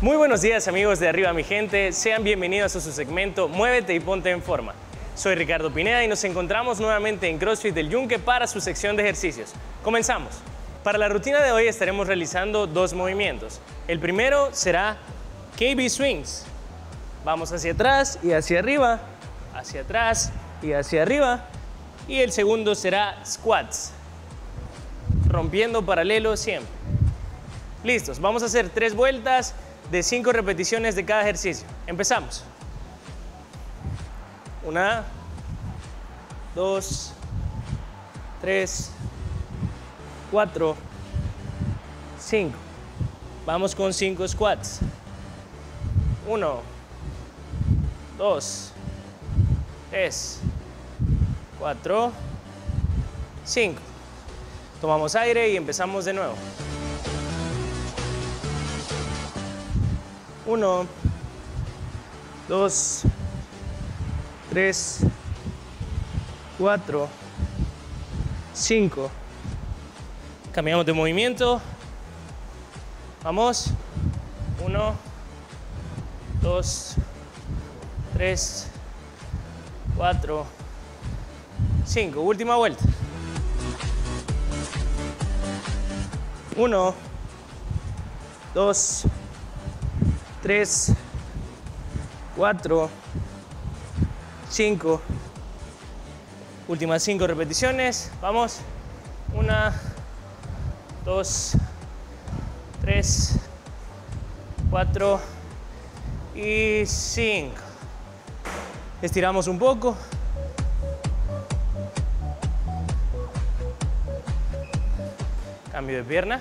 Muy buenos días amigos de Arriba mi gente, sean bienvenidos a su segmento Muévete y ponte en forma. Soy Ricardo Pineda y nos encontramos nuevamente en CrossFit del Yunque para su sección de ejercicios. Comenzamos. Para la rutina de hoy estaremos realizando dos movimientos. El primero será KB Swings. Vamos hacia atrás y hacia arriba, hacia atrás y hacia arriba. Y el segundo será Squats, rompiendo paralelo siempre. Listos, vamos a hacer tres vueltas de 5 repeticiones de cada ejercicio. Empezamos. Una, dos, tres, cuatro, cinco. Vamos con cinco squats. Uno, dos, tres, cuatro, cinco. Tomamos aire y empezamos de nuevo. Uno, dos, tres, cuatro, cinco. Cambiamos de movimiento. Vamos. Uno, dos, tres, cuatro, cinco. Última vuelta. Uno, dos, 3, 4, 5. Últimas 5 repeticiones. Vamos. 1, 2, 3, 4 y 5. Estiramos un poco. Cambio de pierna.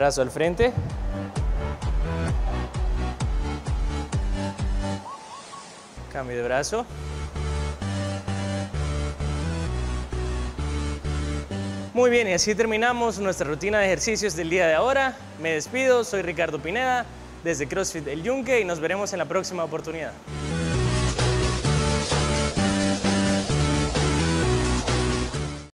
Brazo al frente. Cambio de brazo. Muy bien, y así terminamos nuestra rutina de ejercicios del día de ahora. Me despido, soy Ricardo Pineda desde CrossFit El Yunque y nos veremos en la próxima oportunidad.